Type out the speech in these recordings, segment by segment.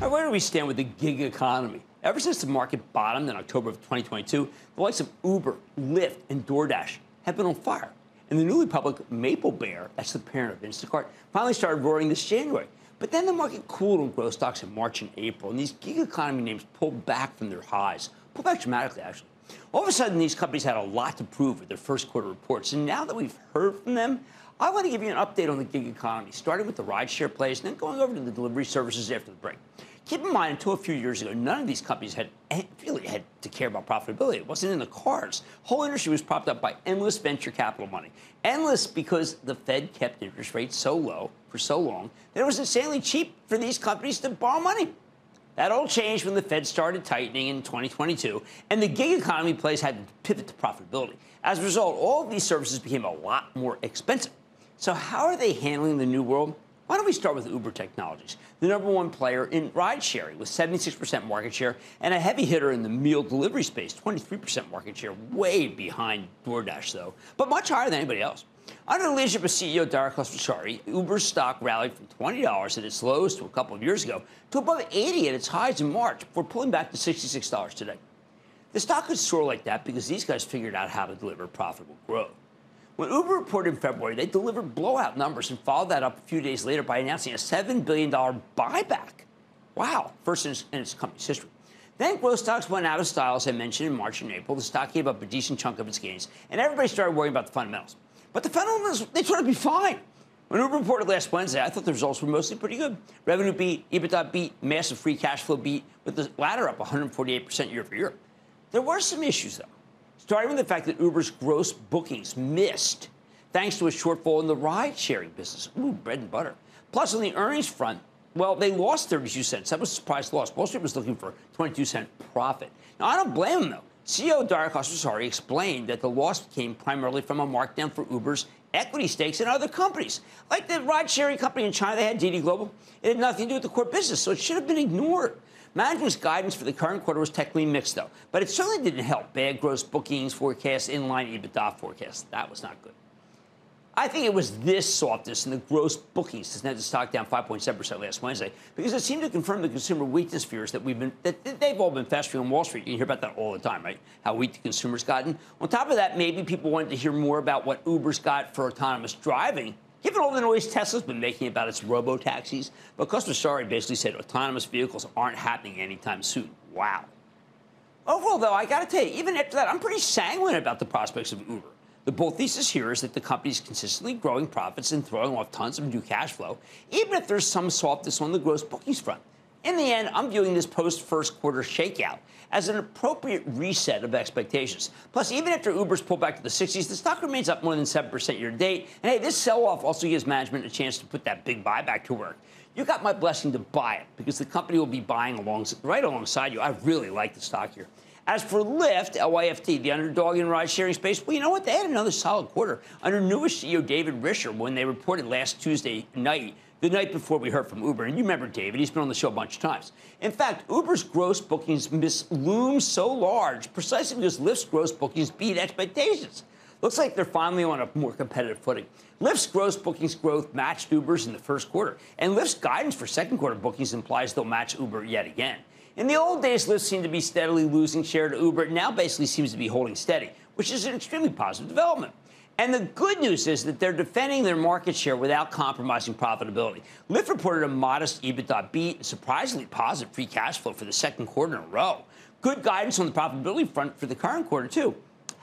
Right, where do we stand with the gig economy? Ever since the market bottomed in October of 2022, the likes of Uber, Lyft, and DoorDash have been on fire. And the newly public Maplebear, that's the parent of Instacart, finally started roaring this January. But then the market cooled on growth stocks in March and April, and these gig economy names pulled back from their highs, pulled back dramatically, actually. All of a sudden, these companies had a lot to prove with their first quarter reports. And now that we've heard from them, I want to give you an update on the gig economy, starting with the rideshare plays and then going over to the delivery services after the break. Keep in mind, until a few years ago, none of these companies had really had to care about profitability. It wasn't in the cards. Whole industry was propped up by endless venture capital money. Endless because the Fed kept interest rates so low for so long that it was insanely cheap for these companies to borrow money. That all changed when the Fed started tightening in 2022, and the gig economy plays had to pivot to profitability. As a result, all of these services became a lot more expensive. So, how are they handling the new world? Why don't we start with Uber Technologies, the number one player in ride sharing with 76% market share and a heavy hitter in the meal delivery space, 23% market share, way behind DoorDash, though, but much higher than anybody else. Under the leadership of CEO Dara Khosrowshahi, Uber's stock rallied from $20 at its lows to a couple of years ago to above 80 at its highs in March before pulling back to $66 today. The stock could soar like that because these guys figured out how to deliver profitable growth. When Uber reported in February, they delivered blowout numbers and followed that up a few days later by announcing a $7 billion buyback. Wow, first in its, in its company's history. Then growth stocks went out of style, as I mentioned in March and April. The stock gave up a decent chunk of its gains, and everybody started worrying about the fundamentals. But the fundamentals, they turned out to be fine. When Uber reported last Wednesday, I thought the results were mostly pretty good. Revenue beat, EBITDA beat, massive free cash flow beat, with the latter up 148% year over year. There were some issues, though starting with the fact that Uber's gross bookings missed thanks to a shortfall in the ride sharing business. Ooh, bread and butter. Plus, on the earnings front, well, they lost 32 cents. That was a surprise loss. Wall Street was looking for 22 cent profit. Now, I don't blame them, though. CEO Dara Khosrowshahi explained that the loss came primarily from a markdown for Uber's equity stakes in other companies. Like the ride sharing company in China, they had Didi Global. It had nothing to do with the core business, so it should have been ignored. Management's guidance for the current quarter was technically mixed, though, but it certainly didn't help. Bad gross bookings forecast, inline EBITDA forecast. That was not good. I think it was this softness in the gross bookings that sent the stock down 5.7% last Wednesday because it seemed to confirm the consumer weakness fears that we've been that they've all been festering on Wall Street. You hear about that all the time, right? How weak the consumer's gotten. On top of that, maybe people wanted to hear more about what Uber's got for autonomous driving Given all the noise Tesla's been making about its robo taxis, but Khosrowshahi basically said autonomous vehicles aren't happening anytime soon. Wow. Oh, Overall, though, I got to tell you, even after that, I'm pretty sanguine about the prospects of Uber. The bull thesis here is that the company is consistently growing profits and throwing off tons of new cash flow, even if there's some softness on the gross bookings front. In the end, I'm viewing this post first quarter shakeout as an appropriate reset of expectations. Plus, even after Uber's pulled back to the 60s, the stock remains up more than 7% year to date. And hey, this sell off also gives management a chance to put that big buyback to work. You got my blessing to buy it because the company will be buying along, right alongside you. I really like the stock here. As for Lyft, LYFT, the underdog in ride sharing space, well, you know what? They had another solid quarter under newest CEO David Risher when they reported last Tuesday night the night before we heard from Uber. And you remember David, he's been on the show a bunch of times. In fact, Uber's gross bookings miss looms so large precisely because Lyft's gross bookings beat expectations. Looks like they're finally on a more competitive footing. Lyft's gross bookings growth matched Uber's in the first quarter, and Lyft's guidance for second quarter bookings implies they'll match Uber yet again. In the old days, Lyft seemed to be steadily losing share to Uber. It now basically seems to be holding steady, which is an extremely positive development. And the good news is that they're defending their market share without compromising profitability. Lyft reported a modest EBITDA beat, and surprisingly positive free cash flow for the second quarter in a row. Good guidance on the profitability front for the current quarter, too.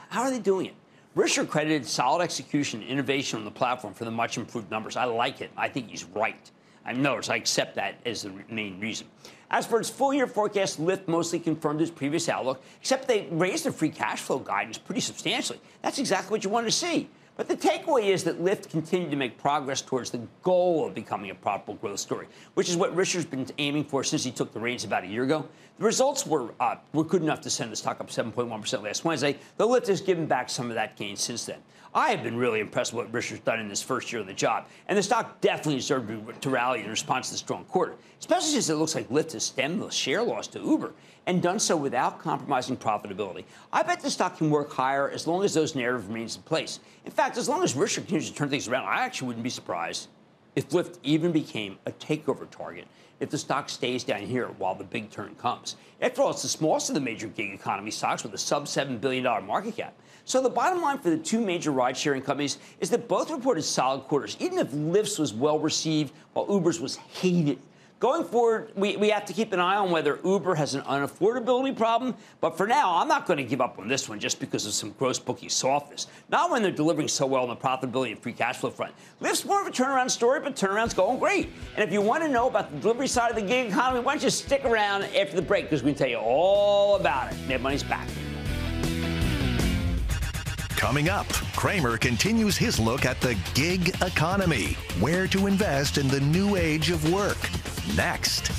How are they doing it? Risher credited solid execution and innovation on the platform for the much improved numbers. I like it. I think he's right. I notice I accept that as the main reason. As for its full year forecast, Lyft mostly confirmed its previous outlook, except they raised their free cash flow guidance pretty substantially. That's exactly what you want to see. But the takeaway is that Lyft continued to make progress towards the goal of becoming a profitable growth story, which is what Risher's been aiming for since he took the reins about a year ago. The results were uh, were good enough to send the stock up 7.1% last Wednesday, though Lyft has given back some of that gain since then. I have been really impressed with what Risher's done in his first year of the job, and the stock definitely deserved to rally in response to the strong quarter, especially since it looks like Lyft has stemmed the share loss to Uber and done so without compromising profitability. I bet the stock can work higher as long as those narrative remains in place. In fact, as long as Risher continues to turn things around, I actually wouldn't be surprised. if Lyft even became a takeover target if the stock stays down here while the big turn comes. After all, it's the smallest of the major gig economy stocks with a sub $7 billion market cap. So the bottom line for the two major ride sharing companies is that both reported solid quarters, even if Lyft's was well received while Uber's was hated. Going forward, we, we have to keep an eye on whether Uber has an unaffordability problem. But for now, I'm not going to give up on this one just because of some gross bookie softness. Not when they're delivering so well on the profitability and free cash flow front. Lyft's more of a turnaround story, but turnaround's going great. And if you want to know about the delivery side of the gig economy, why don't you stick around after the break because we can tell you all about it. Mad Money's back. Coming up, Cramer continues his look at the gig economy, where to invest in the new age of work. Next.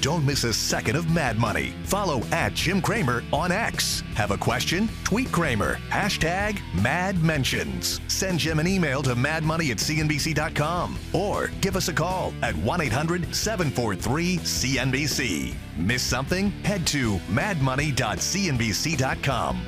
Don't miss a second of Mad Money. Follow at Jim Cramer on X. Have a question? Tweet Cramer. Hashtag Mad Mentions. Send Jim an email to madmoney at cnbc.com or give us a call at 1 800 743 CNBC. Miss something? Head to madmoney.cnbc.com.